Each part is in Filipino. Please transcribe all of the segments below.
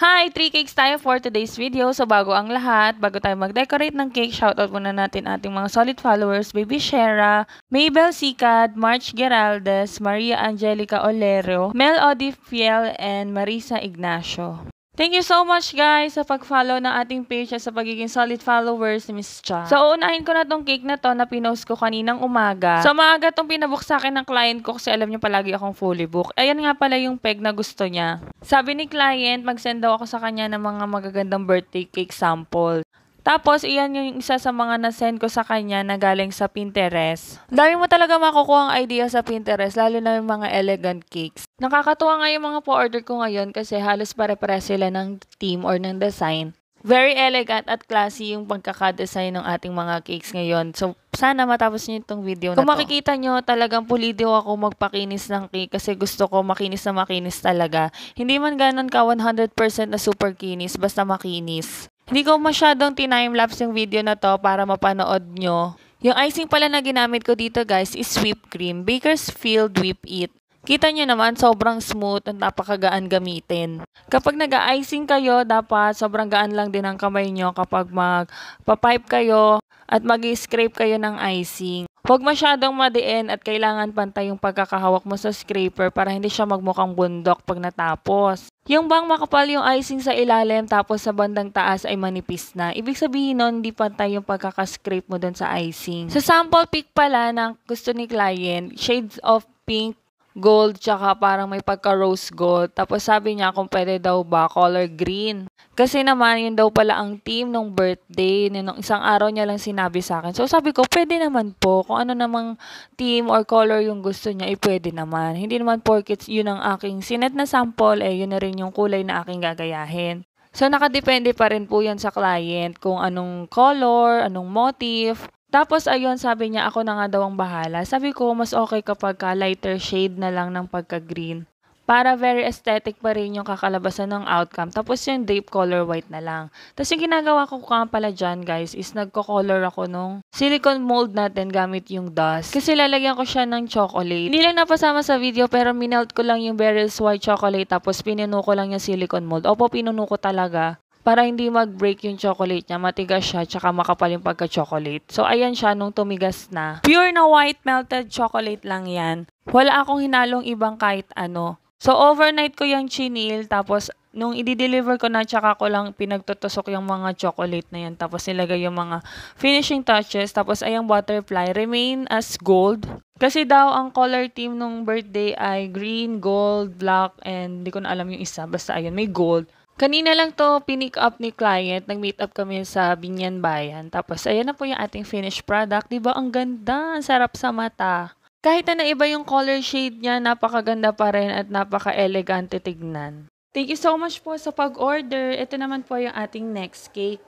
Hi! 3 cakes tayo for today's video. So bago ang lahat, bago tayo mag-decorate ng cake, shoutout muna natin ating mga solid followers, Baby Shera, Mabel Sikad, March Geraldes, Maria Angelica Olero, Mel Odifiel, and Marisa Ignacio. Thank you so much guys sa pag-follow ng ating page at sa pagiging solid followers ni Miss Cha. So unahin ko na tong cake na to na pinost ko kaninang umaga. So maaga tong pinabook sa akin ng client ko kasi alam niya palagi akong fully book. Ayan nga pala yung peg na gusto niya. Sabi ni client, mag-send daw ako sa kanya ng mga magagandang birthday cake sample. Tapos, iyan yung isa sa mga na-send ko sa kanya na galing sa Pinterest. Dami mo talaga makukuha ang idea sa Pinterest, lalo na yung mga elegant cakes. Nakakatuwa nga yung mga po-order ko ngayon kasi halos pare-pare sila ng team or ng design. Very elegant at classy yung pagkakadesign ng ating mga cakes ngayon. So, sana matapos niyo itong video na Kung to. Makikita nyo, talagang pulido ako magpakinis ng cake kasi gusto ko makinis na makinis talaga. Hindi man ganun ka 100% na super kinis, basta makinis. Hindi ko masyadong time-lapse yung video na to para mapanood nyo. Yung icing pala na ginamit ko dito guys is whipped cream. Bakersfield Whip It. Kita nyo naman, sobrang smooth at napakagaan gamitin. Kapag nag-icing kayo, dapat sobrang gaan lang din ang kamay nyo kapag mag-pipe kayo at mag-scrape kayo ng icing. Huwag masyadong madiin at kailangan pantay yung pagkakahawak mo sa scraper para hindi siya magmukhang bundok pag natapos. Yung bang makapal yung icing sa ilalim tapos sa bandang taas ay manipis na. Ibig sabihin nun, hindi pantay yung pagkakascrape mo dun sa icing. Sa sample pic pala ng gusto ni client, shades of pink, gold, tsaka parang may pagka-rose gold. Tapos sabi niya kung pwede daw ba color green. Kasi naman, yun daw pala ang team nung birthday. Nung isang araw niya lang sinabi sa akin. So sabi ko, pwede naman po. Kung ano namang team or color yung gusto niya, eh pwede naman. Hindi naman porkit yun ang aking sinet na sample, eh yun na rin yung kulay na aking gagayahin. So, nakadepende pa rin po yan sa client kung anong color, anong motif, tapos ayun, sabi niya ako na nga daw ang bahala. Sabi ko, mas okay kapag ka lighter shade na lang ng pagka-green. Para very aesthetic pa rin yung kakalabasan ng outcome. Tapos yung drape color white na lang. Tapos yung ginagawa ko ka pala dyan guys is nagko-color ako nung silicone mold natin gamit yung dust. Kasi lalagyan ko siya ng chocolate. Hindi lang napasama sa video pero minelt ko lang yung Beryl's white chocolate tapos pinuno ko lang yung silicone mold. Opo, pinuno ko talaga para hindi mag-break yung chocolate niya, matigas siya, tsaka makapal yung pagka-chocolate. So, ayan siya nung tumigas na. Pure na white melted chocolate lang yan. Wala akong hinalong ibang kahit ano. So, overnight ko yung chinil, tapos nung i-deliver ko na, tsaka ko lang pinagtutusok yung mga chocolate na yan. Tapos nilagay yung mga finishing touches. Tapos ayang butterfly, remain as gold. Kasi daw, ang color team nung birthday ay green, gold, black, and hindi ko na alam yung isa. Basta ayun, may gold. Kanina lang to pinick up ni client. Nag-meet up kami sa Binyan Bayan. Tapos, ayan na po yung ating finished product. ba diba? Ang ganda. Ang sarap sa mata. Kahit na iba yung color shade niya, napakaganda pa rin at napaka-elegante tignan. Thank you so much po sa pag-order. Ito naman po yung ating next cake.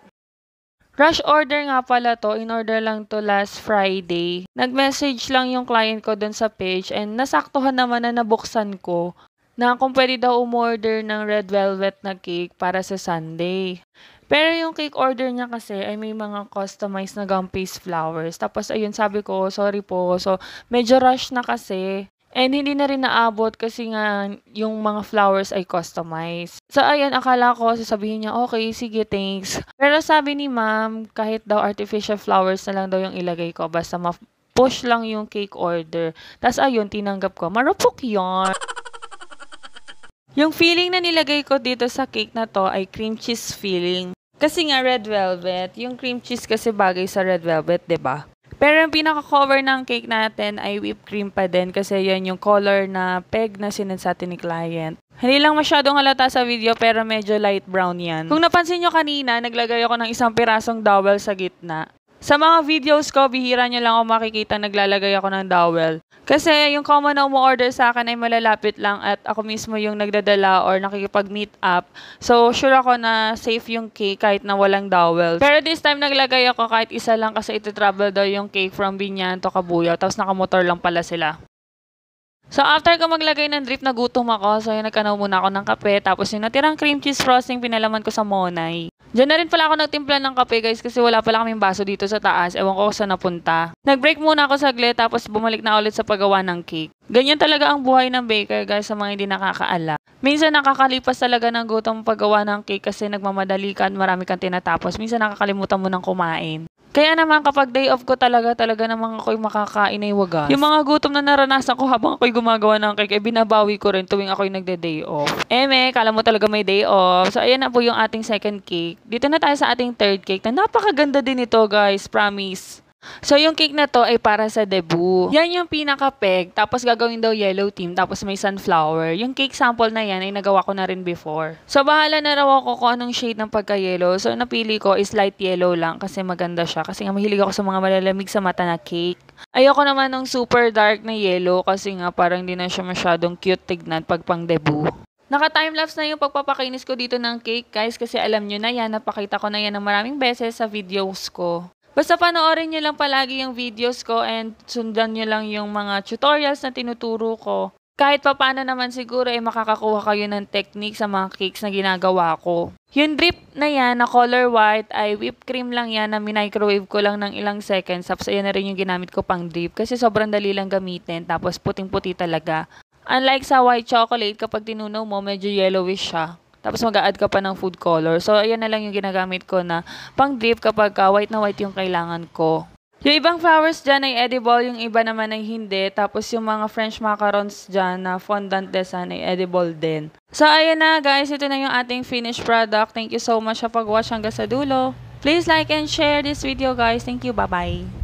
Rush order nga pala to. In-order lang to last Friday. Nag-message lang yung client ko dun sa page and nasaktuhan naman na nabuksan ko na kung pwede daw umorder ng red velvet na cake para sa Sunday. Pero yung cake order niya kasi ay may mga customized na gum paste flowers. Tapos ayun sabi ko, sorry po. So medyo rush na kasi. And hindi na rin naabot kasi nga yung mga flowers ay customized. So ayan, akala ko sasabihin niya, okay, sige, thanks. Pero sabi ni ma'am, kahit daw artificial flowers na lang daw yung ilagay ko, basta ma-push lang yung cake order. Tapos ayun, tinanggap ko. Marupok yon yung feeling na nilagay ko dito sa cake na to ay cream cheese feeling. Kasi nga red velvet, yung cream cheese kasi bagay sa red velvet, 'di ba? Pero yung pinaka-cover ng cake natin ay whipped cream pa din kasi yan yung color na peg na sinend sa atin ni client. Hindi lang masyadong halata sa video pero medyo light brown yan. Kung napansin nyo kanina, naglagay ako ng isang pirasong dowel sa gitna. Sa mga videos ko, bihira nyo lang ako makikita naglalagay ako ng dowel. Kasi yung common na umu-order sa akin ay malalapit lang at ako mismo yung nagdadala or nakikipag-meet up. So, sure ako na safe yung cake kahit na walang dowel. Pero this time, naglagay ako kahit isa lang kasi ito travel daw yung cake from Binyan to Kabuyaw. Tapos nakamotor lang pala sila. So, after ko maglagay ng drip, nagutom ako. So, yun, nagkanaw muna ako ng kape. Tapos, yung natirang cream cheese frosting, pinalaman ko sa Monay. Diyan na rin pala ako nagtimpla ng kape, guys, kasi wala pala kaming baso dito sa taas. Ewan ko saan napunta. Nag-break muna ako saglit, tapos bumalik na ulit sa paggawa ng cake. Ganyan talaga ang buhay ng baker, guys, sa mga hindi nakakaala. Minsan nakakalipas talaga ng gutom paggawa ng cake kasi nagmamadali ka at marami kang tinatapos. Minsan nakakalimutan mo ng kumain. Kaya naman kapag day off ko talaga, talaga namang ako'y makakain ay wagas. Yung mga gutom na naranasan ko habang ako'y gumagawa ng cake, eh, binabawi ko rin tuwing ako'y nagde-day off. Eme, kala mo talaga may day off. So, ayan na po yung ating second cake. Dito na tayo sa ating third cake na napakaganda din ito, guys. Promise. So, yung cake na to ay para sa debut. Yan yung pinaka-peg. Tapos, gagawin daw yellow team. Tapos, may sunflower. Yung cake sample na yan ay nagawa ko na rin before. So, bahala na raw ako kung anong shade ng pagka-yellow. So, napili ko is light yellow lang kasi maganda siya. Kasi nga mahilig ako sa mga malalamig sa mata na cake. Ayoko naman ng super dark na yellow kasi nga parang hindi na siya masyadong cute tignan pag pang debut. Naka-timelapse na yung pagpapakinis ko dito ng cake, guys, kasi alam nyo na yan, napakita ko na yan ng maraming beses sa videos ko. Basta panoorin nyo lang palagi yung videos ko and sundan nyo lang yung mga tutorials na tinuturo ko. Kahit pa paano naman siguro ay eh, makakakuha kayo ng technique sa mga cakes na ginagawa ko. Yung drip na yan na color white ay whipped cream lang yan na microwave ko lang ng ilang seconds. Tapos ayan na rin yung ginamit ko pang drip kasi sobrang dali lang gamitin. Tapos puting-puti talaga. Unlike sa white chocolate, kapag tinunaw mo, medyo yellowish siya. Tapos mag-add ka pa ng food color. So, ayan na lang yung ginagamit ko na pang dip kapag ka white na white yung kailangan ko. Yung ibang flowers dyan ay edible, yung iba naman ay hindi. Tapos yung mga French macarons dyan na fondant design ay edible din. So, ayan na guys. Ito na yung ating finished product. Thank you so much sa pag-watch hanggang sa dulo. Please like and share this video guys. Thank you. Bye-bye.